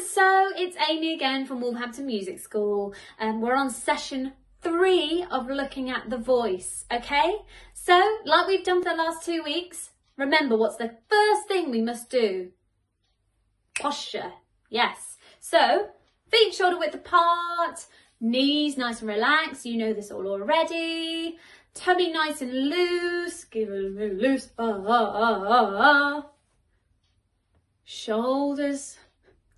so it's Amy again from Wolverhampton Music School, and we're on session three of looking at the voice, okay? So, like we've done for the last two weeks, remember what's the first thing we must do? Posture, yes. So, feet shoulder width apart, knees nice and relaxed, you know this all already. Tummy nice and loose, give it a little loose, ah, ah, ah, ah. Shoulders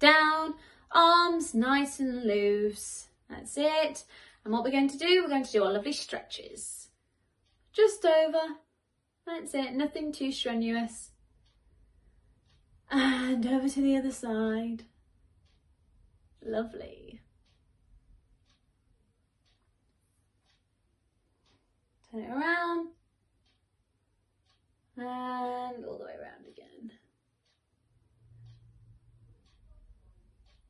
down, arms nice and loose. That's it. And what we're going to do, we're going to do our lovely stretches. Just over. That's it, nothing too strenuous. And over to the other side. Lovely. Turn it around. And all the way around again.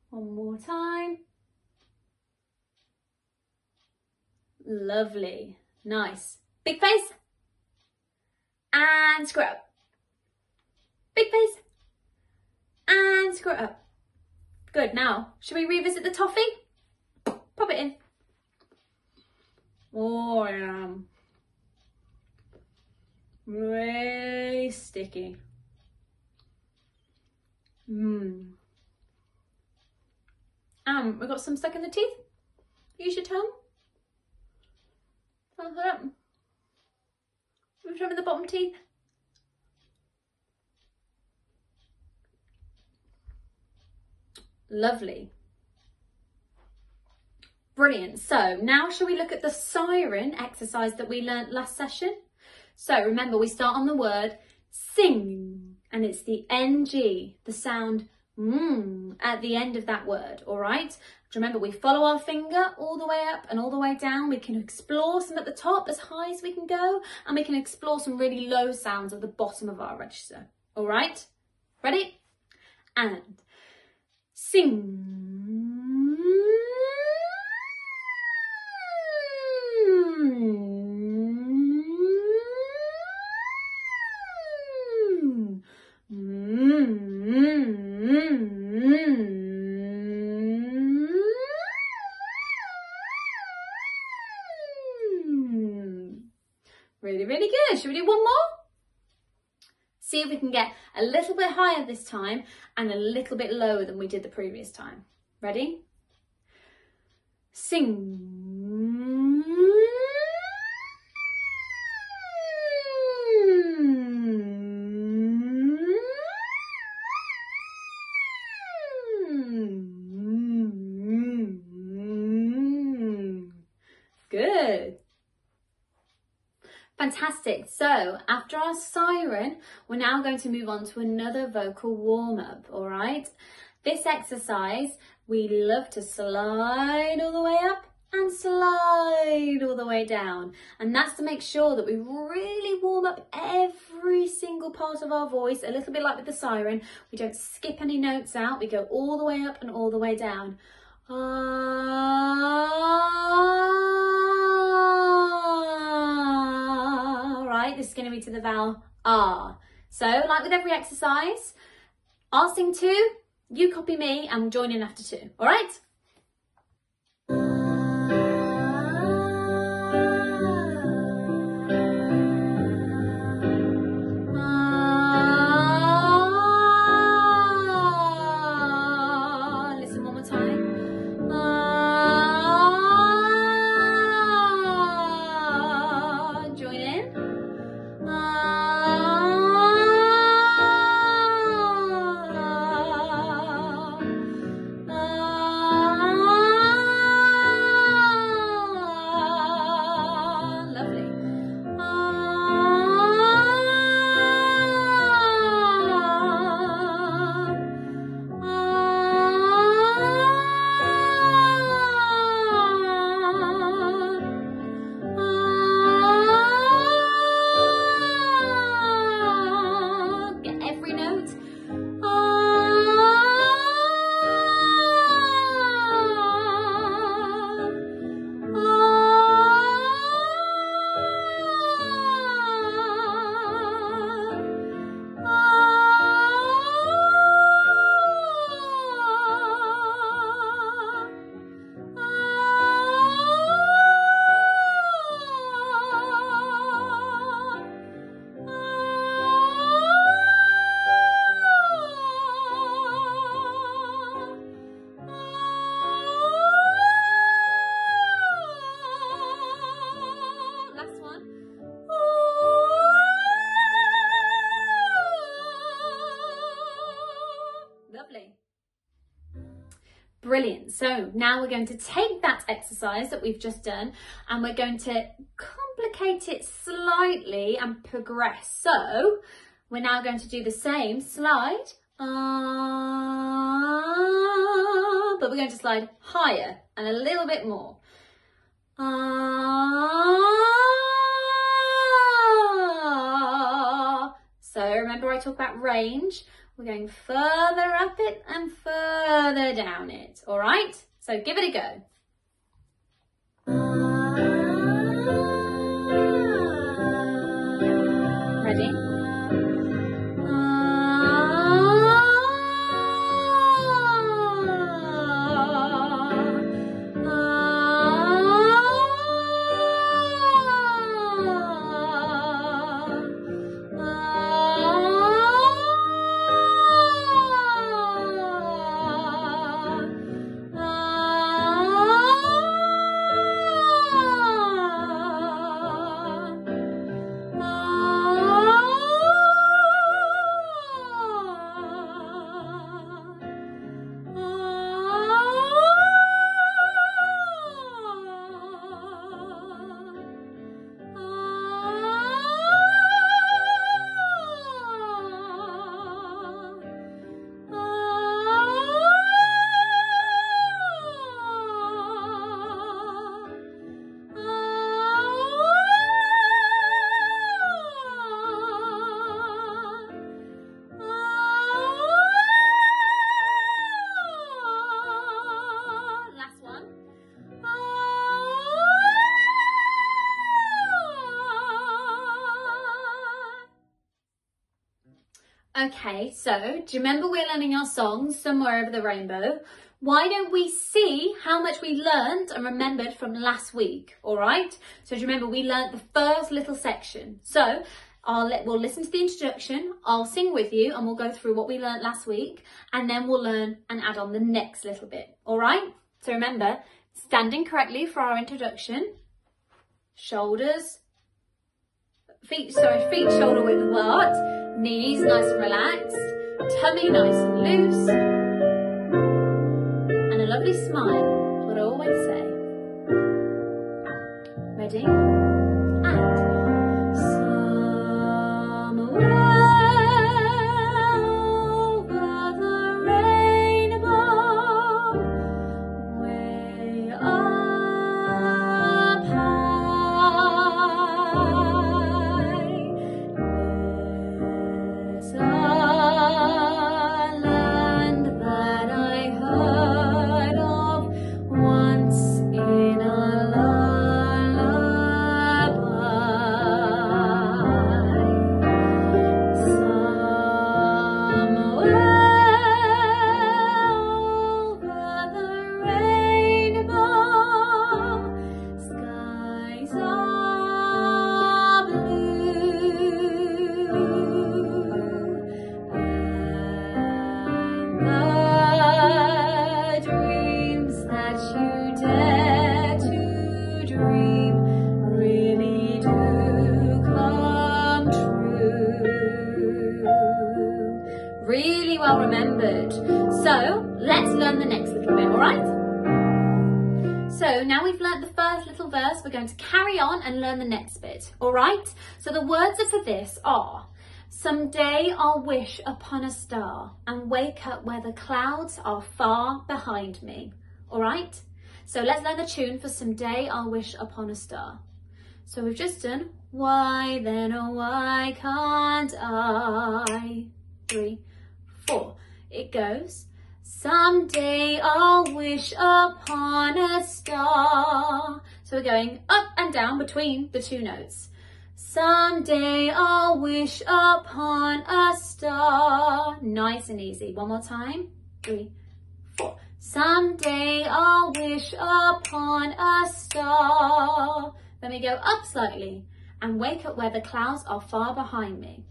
One more time. Lovely. Nice. Big face. And square up. Big face. And square up. Good. Now, should we revisit the toffee? Pop it in. Oh, yeah. Very sticky. Mmm. Um, we got some stuck in the teeth. Use your tongue. Hold it up. Move in the bottom teeth. Lovely. Brilliant. So now shall we look at the siren exercise that we learnt last session? So remember we start on the word sing and it's the NG, the sound mmm at the end of that word, all right? Remember, we follow our finger all the way up and all the way down. We can explore some at the top as high as we can go, and we can explore some really low sounds at the bottom of our register. All right? Ready? And sing. Should we do one more? See if we can get a little bit higher this time and a little bit lower than we did the previous time. Ready? Sing. Fantastic. So after our siren, we're now going to move on to another vocal warm up. All right. This exercise, we love to slide all the way up and slide all the way down. And that's to make sure that we really warm up every single part of our voice, a little bit like with the siren. We don't skip any notes out. We go all the way up and all the way down. Ah, this is going to be to the vowel R. So, like with every exercise, I'll sing two, you copy me and join in after two, all right? Brilliant. So now we're going to take that exercise that we've just done and we're going to complicate it slightly and progress. So we're now going to do the same slide, uh, but we're going to slide higher and a little bit more. Uh, so remember I talk about range. We're going further up it and further down it. All right? So give it a go. Okay, so do you remember we're learning our songs somewhere over the rainbow? Why don't we see how much we learned and remembered from last week, all right? So do you remember we learned the first little section. So I'll let, we'll listen to the introduction, I'll sing with you and we'll go through what we learned last week and then we'll learn and add on the next little bit, all right? So remember, standing correctly for our introduction, shoulders, feet, sorry, feet shoulder width apart, Knees nice and relaxed, tummy nice and loose, and a lovely smile, what I always say. Ready? and learn the next little bit, all right? So now we've learnt the words are going to carry on and learn the next bit, all right? So the words for this are, Someday I'll wish upon a star and wake up where the clouds are far behind me, all right? So let's learn the tune for Someday I'll wish upon a star. So we've just done, why then, oh why can't I? Three, four. It goes, Someday I'll wish upon a star. So we're going up and down between the two notes. Someday I'll wish upon a star. Nice and easy. One more time. Three, four. Someday I'll wish upon a star. Then we go up slightly and wake up where the clouds are far behind me.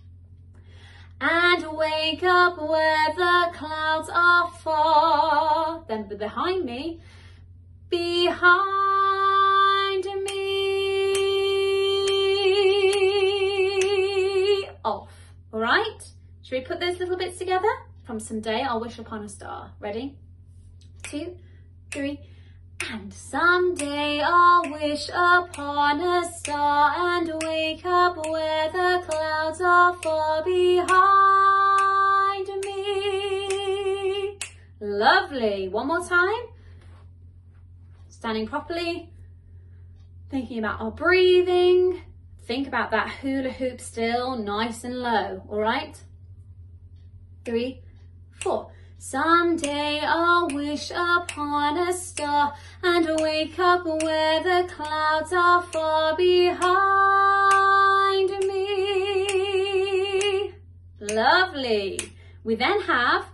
And wake up where the clouds are far. Then behind me. Behind me off. All right? Should we put those little bits together? from Someday I'll Wish Upon a Star. Ready? Two, three, and someday I'll wish upon a star and wake up where the clouds are far behind Lovely. One more time. Standing properly. Thinking about our breathing. Think about that hula hoop still nice and low, all right? Three, four. Someday I'll wish upon a star and wake up where the clouds are far behind me. Lovely. We then have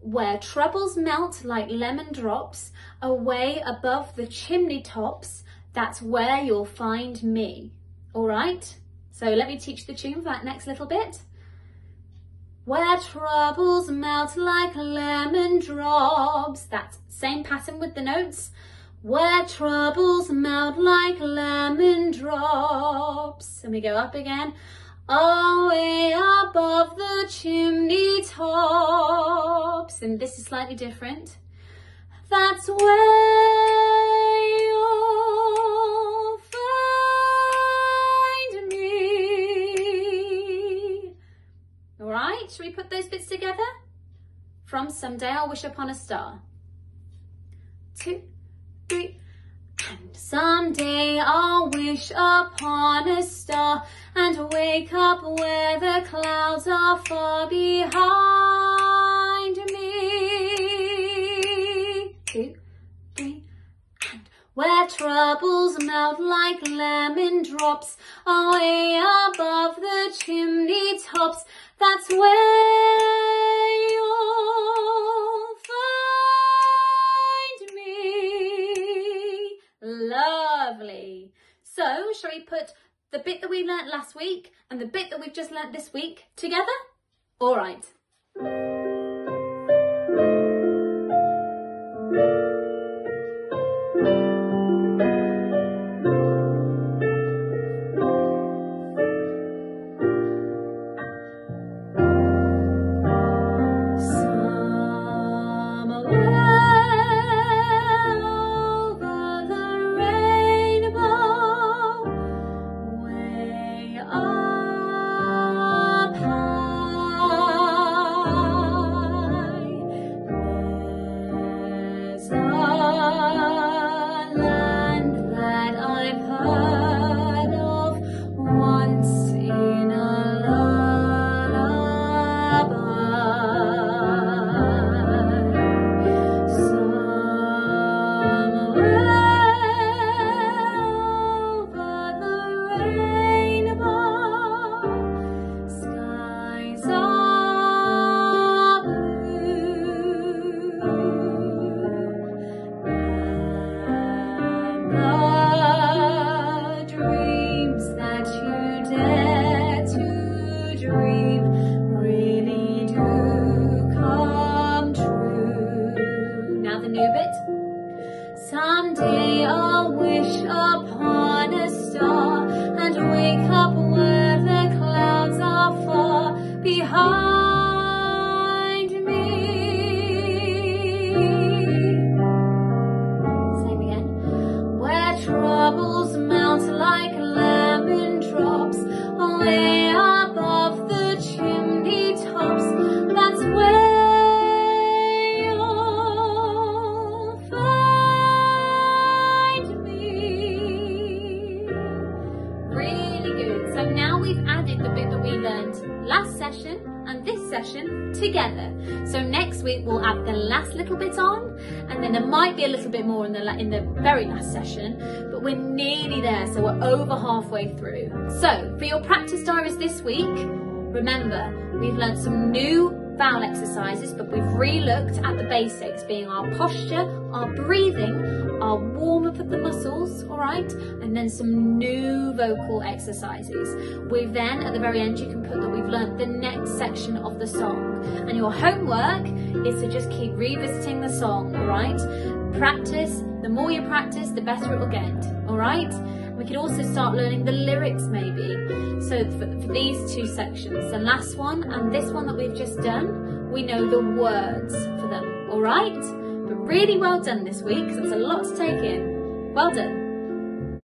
where troubles melt like lemon drops away above the chimney tops. That's where you'll find me. All right. So let me teach the tune for that next little bit where troubles melt like lemon drops. That same pattern with the notes. Where troubles melt like lemon drops. And we go up again. Away above the chimney And this is slightly different. That's where you'll find me. All right, shall we put those bits together? From Someday I'll Wish Upon a Star. Two, three, and someday I'll wish upon a star and wake up where the clouds are far behind troubles melt like lemon drops away above the chimney tops. That's where you'll find me. Lovely. So, shall we put the bit that we learnt last week and the bit that we've just learnt this week together? All right. The bit that we learned last session and this session together. So next week we'll add the last little bit on, and then there might be a little bit more in the in the very last session, but we're nearly there. So we're over halfway through. So for your practice diaries this week, remember we've learned some new vowel exercises, but we've re-looked at the basics, being our posture, our breathing, are warm up of the muscles, all right? And then some new vocal exercises. We've then, at the very end, you can put that we've learnt the next section of the song. And your homework is to just keep revisiting the song, all right? Practice, the more you practice, the better it will get, all right? We could also start learning the lyrics maybe. So for, for these two sections, the last one and this one that we've just done, we know the words for them, all right? But really well done this week, because it's a lot to take in. Well done.